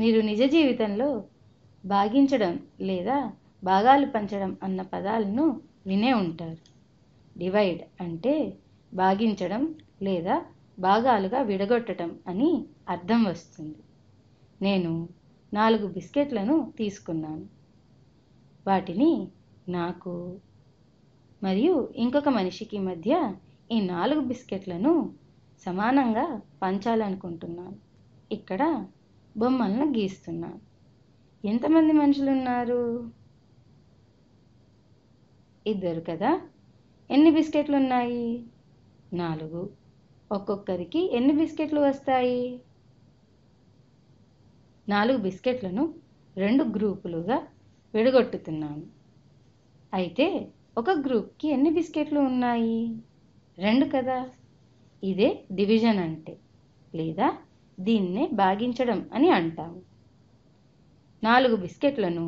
మీరు నిజ జీవితంలో భాగించడం లేదా భాగాలు పంచడం అన్న పదాలను వినే ఉంటారు. డివైడ్ అంటే భాగించడం లేదా భాగాలుగా విడగొట్టడం అని అర్థం వస్తుంది. నేను నాలుగు బిస్కెట్లను తీసుకున్నాను. వాటిని నాకు మరియు ఇంకొక మనిషికి మధ్య ఈ నాలుగు బిస్కెట్లను సమానంగా పంచాలనుకుంటున్నాను. ఇక్కడ బొమ్మలను గీస్తున్నాను ఎంతమంది మనుషులు ఉన్నారు ఇద్దరు కదా? ఎన్ని బిస్కెట్లు ఉన్నాయి నాలుగు. ఒక్కొక్కరికి ఎన్ని బిస్కెట్లు వస్తాయి? నాలుగు బిస్కెట్లను రెండు గ్రూపులుగా విడగొట్టుతున్నాను. అయితే ఒక గ్రూప్కి ఎన్ని బిస్కెట్లు ఉన్నాయి? రెండు కదా? ఇదే డివిజన్ అంటే లేదా? దీన్నే భాగించడం అని అంటాము నాలుగు బిస్కెట్లను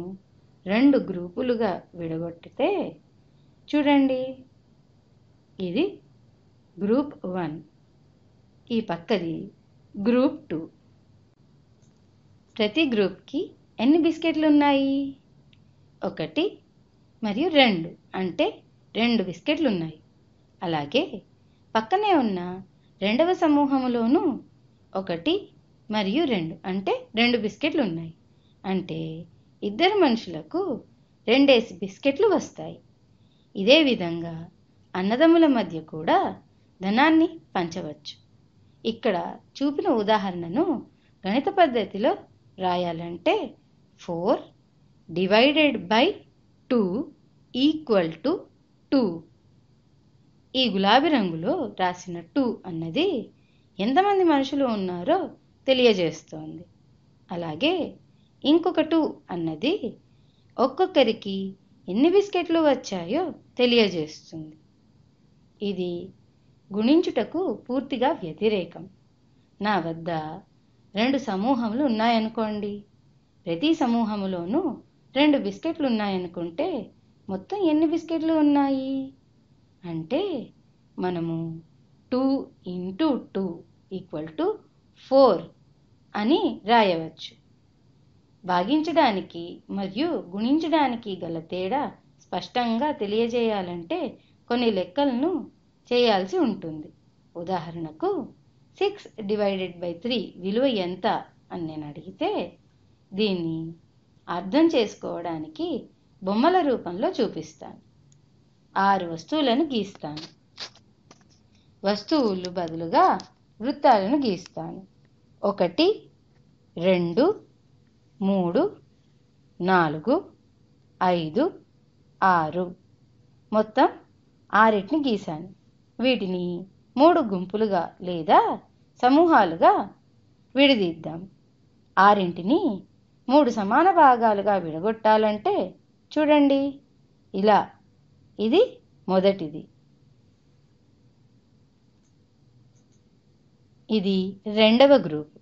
రెండు గ్రూపులుగా విడగొట్టితే చూడండి ఇది గ్రూప్ వన్ ఈ పక్కది గ్రూప్ టూ. ప్రతి గ్రూప్కి ఎన్ని బిస్కెట్లు ఉన్నాయి ఒకటి మరియు రెండు అంటే రెండు బిస్కెట్లు ఉన్నాయి అలాగే పక్కనే ఉన్న రెండవ సమూహములోనూ ఒకటి మరియు రెండు. అంటే రెండు బిస్కెట్లు ఉన్నాయి అంటే ఇద్దరు మనుషులకు రెండేసి బిస్కెట్లు వస్తాయి. ఇదే విధంగా అన్నదమ్ముల మధ్య కూడా ధనాన్ని పంచవచ్చు. ఇక్కడ చూపిన ఉదాహరణను గణిత పద్ధతిలో రాయాలంటే four divided by two equal to two. ఈ గులాబీ రంగులో రాసిన టూ అన్నది ఎంతమంది మనుషులు ఉన్నారో తెలియజేస్తోంది. అలాగే ఇంకొక టూ అన్నది ఒక్కొక్కరికి ఎన్ని బిస్కెట్లు వచ్చాయో తెలియజేస్తుంది. ఇది గుణించుటకు పూర్తిగా వ్యతిరేకం. నా వద్ద రెండు సమూహములు ఉన్నాయనుకోండి. ప్రతి సమూహములోనూ రెండు బిస్కెట్లు ఉన్నాయనుకుంటే మొత్తం ఎన్ని బిస్కెట్లు ఉన్నాయి? అంటే మనము two into two equal to four అని రాయవచ్చు. భాగించడానికి మరియు గుణించడానికి గల తేడా స్పష్టంగా తెలియజేయాలంటే కొన్ని లెక్కలను చేయాల్సి ఉంటుంది. ఉదాహరణకు సిక్స్ డివైడెడ్ బై త్రీ విలువ ఎంత అని నేను అడిగితే దీన్ని అర్థం చేసుకోవడానికి బొమ్మల రూపంలో చూపిస్తాను. ఆరు వస్తువులను గీస్తాను. వస్తువులు బదులుగా వృత్తాలను గీస్తాను. ఒకటి రెండు మూడు నాలుగు ఐదు ఆరు. మొత్తం ఆరిటిని గీశాను. వీటిని మూడు గుంపులుగా లేదా సమూహాలుగా విడదీద్దాం. ఆరింటిని మూడు సమాన భాగాలుగా విడగొట్టాలంటే చూడండి. ఇలా. ఇది మొదటిది. ఇది రెండవ గ్రూప్.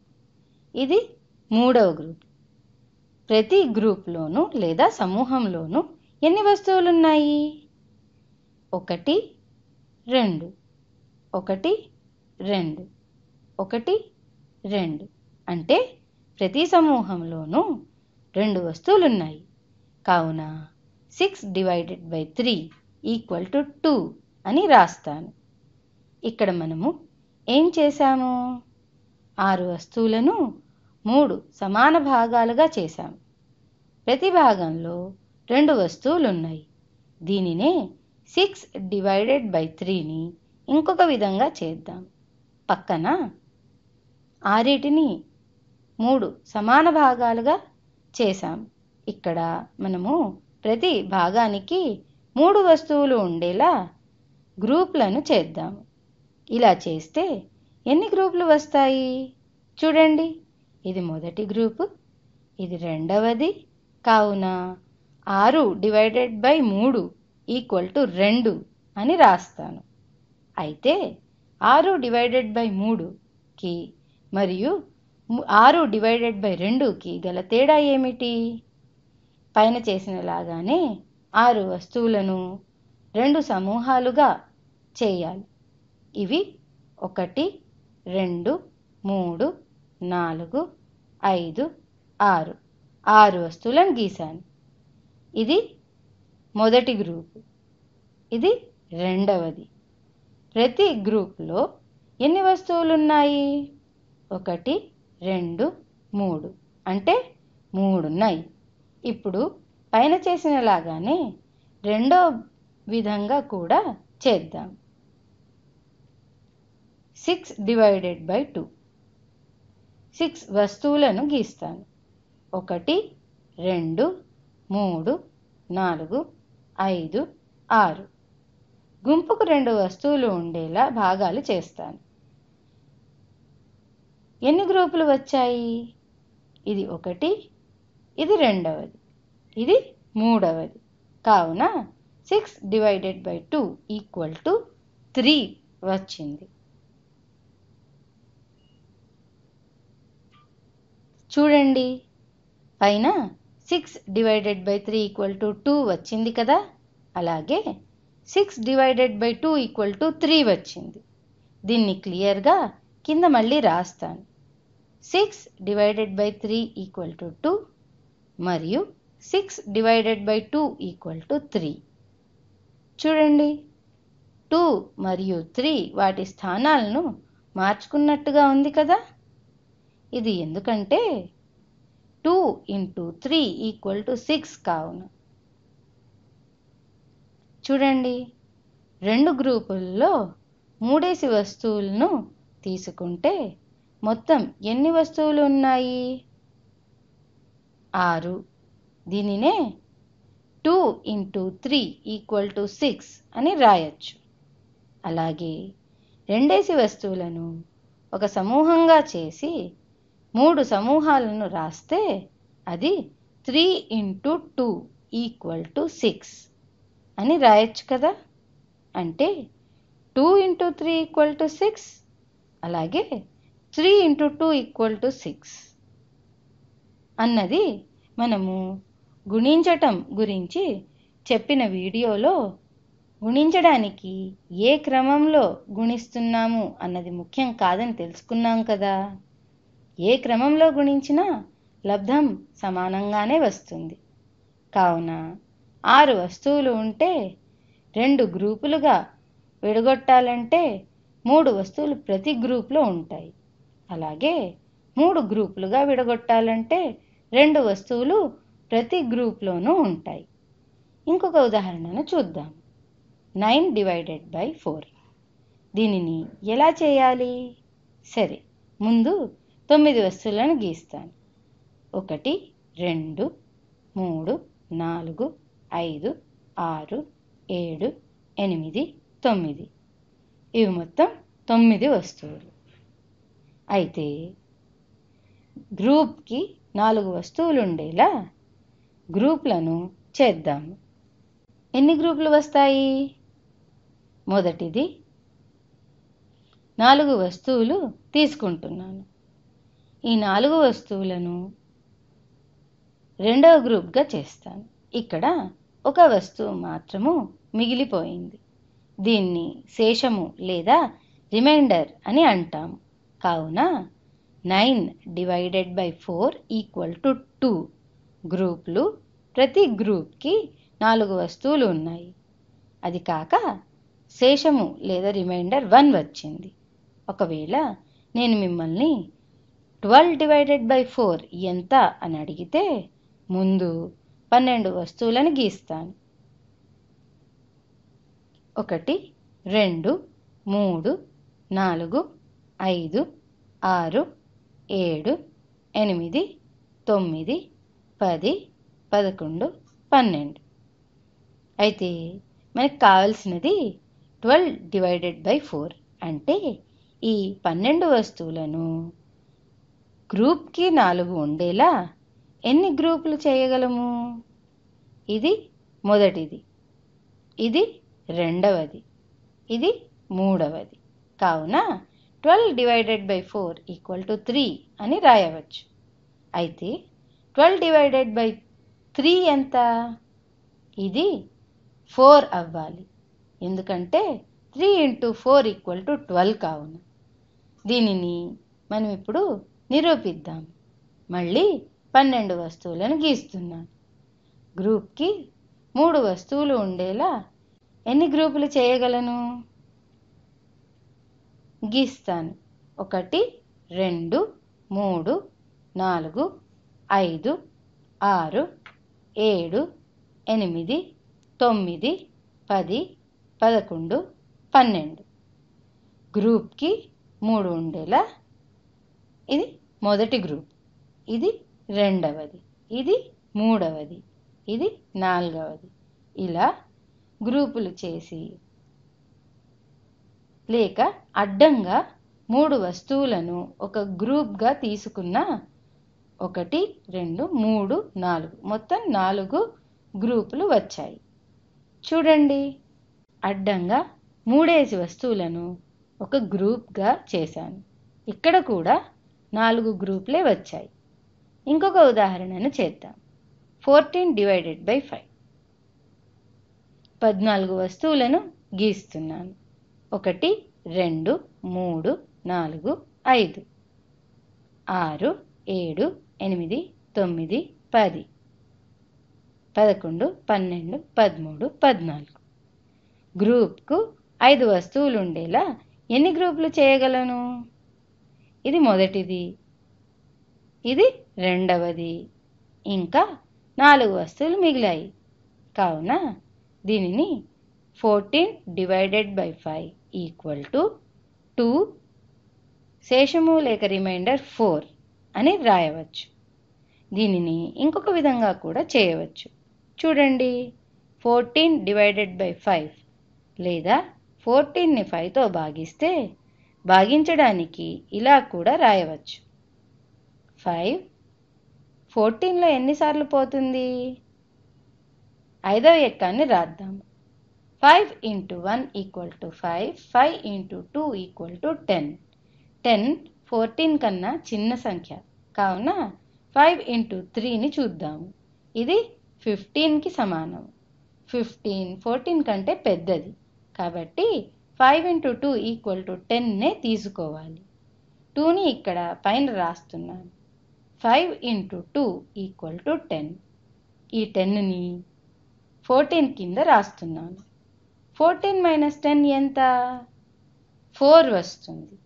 ఇది మూడవ గ్రూప్. ప్రతి గ్రూప్లోనూ లేదా సమూహంలోనూ ఎన్ని వస్తువులు ఉన్నాయి ఒకటి రెండు. ఒకటి రెండు. ఒకటి రెండు. అంటే ప్రతి సమూహంలోనూ రెండు వస్తువులు ఉన్నాయి కావున six divided by three equal to two అని రాస్తాను. ఇక్కడ మనము ఏం చేశాము ఆరు వస్తువులను మూడు సమాన భాగాలుగా చేశాము ప్రతి భాగంలో రెండు వస్తువులు ఉన్నాయి దీనినే సిక్స్ డివైడెడ్ బై త్రీని ఇంకొక విధంగా చేద్దాం. పక్కన ఆరిటిని మూడు సమాన భాగాలుగా చేశాం. ఇక్కడ మనము ప్రతి భాగానికి మూడు వస్తువులు ఉండేలా గ్రూప్లను చేద్దాం. ఇలా చేస్తే ఎన్ని గ్రూపులు వస్తాయి? చూడండి. ఇది మొదటి గ్రూపు ఇది రెండవది. కావున ఆరు డివైడెడ్ బై మూడు ఈక్వల్ టు రెండు అని రాస్తాను. అయితే ఆరు డివైడెడ్ బై మూడుకి మరియు ఆరు డివైడెడ్ బై రెండుకి గల తేడా ఏమిటి? పైన చేసిన లాగానే ఆరు వస్తువులను రెండు సమూహాలుగా చేయాలి. ఇవి ఒకటి రెండు మూడు నాలుగు ఐదు ఆరు. ఆరు వస్తువులను గీశాను. ఇది మొదటి గ్రూపు. ఇది రెండవది. ప్రతి గ్రూప్లో ఎన్ని వస్తువులు ఉన్నాయి ఒకటి రెండు మూడు. అంటే మూడు ఉన్నాయి ఇప్పుడు పైన చేసిన లాగానే రెండో విధంగా కూడా చేద్దాం. Six divided by two. Six వస్తువులను గీస్తాను. ఒకటి రెండు మూడు నాలుగు ఐదు ఆరు. గుంపుకు రెండు వస్తువులు ఉండేలా భాగాలు చేస్తాను. ఎన్ని గ్రూపులు వచ్చాయి? ఇది ఒకటి ఇది రెండవది ఇది మూడవది. కావున six divided by two equal to three వచ్చింది. చూడండి. పైన six divided by three equal to two వచ్చింది కదా? అలాగే six divided by two equal to three వచ్చింది. దీన్ని క్లియర్గా కింద మళ్ళీ రాస్తాను. Six divided by three equal to two మరియు six divided by two equal to three చూడండి. టూ మరియు త్రీ వాటి స్థానాలను మార్చుకున్నట్టుగా ఉంది కదా? ఇది ఎందుకంటే two into three equal to six కావున. చూడండి రెండు గ్రూపుల్లో మూడేసి వస్తువులను తీసుకుంటే మొత్తం ఎన్ని వస్తువులు ఉన్నాయి? ఆరు. దీనినే two into three equal to six అని రాయొచ్చు. అలాగే రెండేసి వస్తువులను ఒక సమూహంగా చేసి మూడు సమూహాలను రాస్తే అది three into two equal to six అని రాయొచ్చు కదా? అంటే two into three equal to six అలాగే three into two equal to six అన్నది మనము గుణించటం గురించి చెప్పిన వీడియోలో గుణించడానికి ఏ క్రమంలో గుణిస్తున్నాము అన్నది ముఖ్యం కాదని తెలుసుకున్నాం కదా? ఏ క్రమంలో గుణించినా లబ్ధం సమానంగానే వస్తుంది. కావున ఆరు వస్తువులు ఉంటే రెండు గ్రూపులుగా విడగొట్టాలంటే మూడు వస్తువులు ప్రతి గ్రూప్లో ఉంటాయి. అలాగే మూడు గ్రూపులుగా విడగొట్టాలంటే రెండు వస్తువులు ప్రతి గ్రూప్లోనూ ఉంటాయి. ఇంకొక ఉదాహరణను చూద్దాం. Nine divided by four. దీనిని ఎలా చేయాలి? సరే ముందు తొమ్మిది వస్తువులను గీస్తాను. ఒకటి రెండు మూడు నాలుగు ఐదు ఆరు ఏడు ఎనిమిది తొమ్మిది. ఇవి మొత్తం తొమ్మిది వస్తువులు. అయితే గ్రూప్కి నాలుగు వస్తువులు ఉండేలా గ్రూప్లను చేద్దాము ఎన్ని గ్రూపులు వస్తాయి? మొదటిది నాలుగు వస్తువులు తీసుకుంటున్నాను. ఈ నాలుగు వస్తువులను రెండవ గ్రూప్గా చేస్తాను. ఇక్కడ ఒక వస్తువు మాత్రము మిగిలిపోయింది. దీన్ని శేషము లేదా రిమైండర్ అని అంటాము. కావున nine divided by four equal to two గ్రూపులు ప్రతి గ్రూప్కి నాలుగు వస్తువులు ఉన్నాయి. అది కాక శేషము లేదా రిమైండర్ వన్ వచ్చింది. ఒకవేళ నేను మిమ్మల్ని ట్వెల్వ్ డివైడెడ్ బై ఫోర్ ఎంత అని అడిగితే ముందు పన్నెండు వస్తువులను గీస్తాను. ఒకటి రెండు మూడు నాలుగు ఐదు ఆరు ఏడు ఎనిమిది తొమ్మిది పది పదకొండు పన్నెండు. అయితే మనకు కావలసినది ట్వెల్వ్ డివైడెడ్ బై ఫోర్ అంటే ఈ పన్నెండు వస్తువులను గ్రూప్కి నాలుగు ఉండేలా ఎన్ని గ్రూపులు చేయగలము? ఇది మొదటిది. ఇది రెండవది. ఇది మూడవది. కావున twelve divided by four equal to three అని రాయవచ్చు. అయితే ట్వెల్వ్ డివైడెడ్ బై త్రీ ఎంత? ఇది ఫోర్ అవ్వాలి. ఎందుకంటే three into four equal to twelve కావున. దీనిని మనం ఇప్పుడు నిరూపిద్దాం. మళ్ళీ పన్నెండు వస్తువులను గీస్తున్నాను. గ్రూప్కి మూడు వస్తువులు ఉండేలా ఎన్ని గ్రూపులు చేయగలను? గీస్తాను. ఒకటి రెండు మూడు నాలుగు ఐదు ఆరు ఏడు ఎనిమిది తొమ్మిది పది పదకొండు పన్నెండు. గ్రూప్కి మూడు ఉండేలా ఇది మొదటి గ్రూప్. ఇది రెండవది. ఇది మూడవది. ఇది నాలుగవది. ఇలా గ్రూపులు చేసి లేక అడ్డంగా మూడు వస్తువులను ఒక గ్రూప్గా తీసుకున్న ఒకటి రెండు మూడు నాలుగు. మొత్తం నాలుగు గ్రూపులు వచ్చాయి. చూడండి. అడ్డంగా మూడేసి వస్తువులను ఒక గ్రూప్గా చేశాను. ఇక్కడ కూడా నాలుగు గ్రూపులే వచ్చాయి. ఇంకొక ఉదాహరణను చేద్దాం. Fourteen divided by five. పద్నాలుగు వస్తువులను గీస్తున్నాను. ఒకటి రెండు మూడు నాలుగు ఐదు. ఆరు ఏడు ఎనిమిది తొమ్మిది పది. పదకొండు పన్నెండు పదమూడు పద్నాలుగు. గ్రూప్కు ఐదు వస్తువులు ఉండేలా ఎన్ని గ్రూపులు చేయగలను? ఇది మొదటిది. ఇది రెండవది. ఇంకా నాలుగు వస్తువులు మిగిలాయి. కావున దీనిని fourteen divided by five equal to two. శేషము లేక రిమైండర్ ఫోర్ అని వ్రాయవచ్చు. దీనిని ఇంకొక విధంగా కూడా చేయవచ్చు. చూడండి. ఫోర్టీన్ డివైడెడ్ బై ఫైవ్ లేదా ఫోర్టీన్ని ఫైవ్తో భాగిస్తే భాగించడానికి ఇలా కూడా రాయవచ్చు. ఫైవ్ ఫోర్టీన్లో ఎన్నిసార్లు పోతుంది? ఐదవ ఎక్కాన్ని రాద్దాం. Five into one equal to five five into two equal to ten ten fourteen కన్నా చిన్న సంఖ్య. కావున ఫైవ్ ఇంటూ త్రీని చూద్దాము. ఇది ఫిఫ్టీన్కి సమానం. ఫిఫ్టీన్ ఫోర్టీన్ కంటే పెద్దది. కాబట్టి five into two equal to టెన్నే తీసుకోవాలి. టూని ఇక్కడ పైన రాస్తున్నాను. Five into two equal to ten. ఈ టెన్ని ఫోర్టీన్ కింద రాస్తున్నాను. ఫోర్టీన్ మైనస్ టెన్ ఎంత? ఫోర్ వస్తుంది.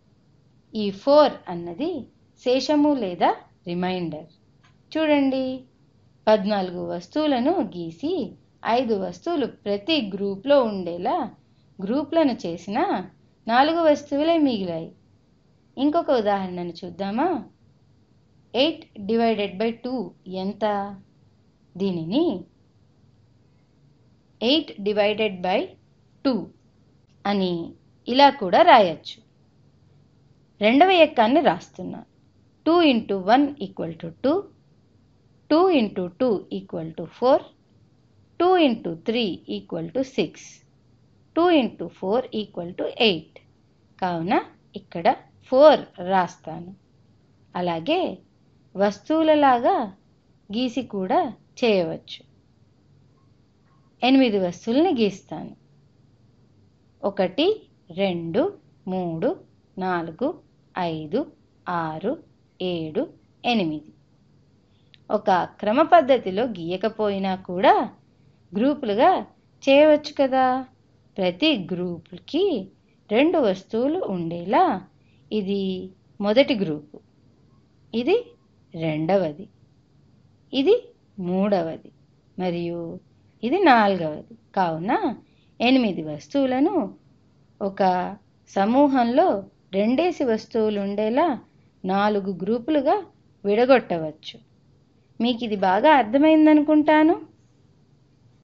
ఈ ఫోర్ అన్నది శేషము లేదా రిమైండర్. చూడండి. పద్నాలుగు వస్తువులను గీసి ఐదు వస్తువులు ప్రతి గ్రూప్లో ఉండేలా గ్రూప్లను చేసిన నాలుగు వస్తువులే మిగిలాయి. ఇంకొక ఉదాహరణను చూద్దామా? ఎయిట్ డివైడెడ్ బై టూ ఎంత? దీనిని ఎయిట్ డివైడెడ్ బై టూ అని ఇలా కూడా రాయొచ్చు. రెండవ ఎక్కాన్ని రాస్తున్నా. Two into one equal to two two into two equal to four two into three equal to six. Two into four equal to eight కావున ఇక్కడ ఫోర్ రాస్తాను. అలాగే వస్తువులలాగా గీసి కూడా చేయవచ్చు. ఎనిమిది వస్తువుల్ని గీస్తాను. ఒకటి రెండు మూడు నాలుగు ఐదు ఆరు ఏడు ఎనిమిది. ఒక క్రమ పద్ధతిలో గీయకపోయినా కూడా గ్రూపులుగా చేయవచ్చు కదా? ప్రతి గ్రూప్కి రెండు వస్తువులు ఉండేలా ఇది మొదటి గ్రూపు. ఇది రెండవది. ఇది మూడవది. మరియు ఇది నాలుగవది. కావున ఎనిమిది వస్తువులను ఒక సమూహంలో రెండేసి వస్తువులు ఉండేలా నాలుగు గ్రూపులుగా విడగొట్టవచ్చు. మీకు ఇది బాగా అర్థమైందనుకుంటాను?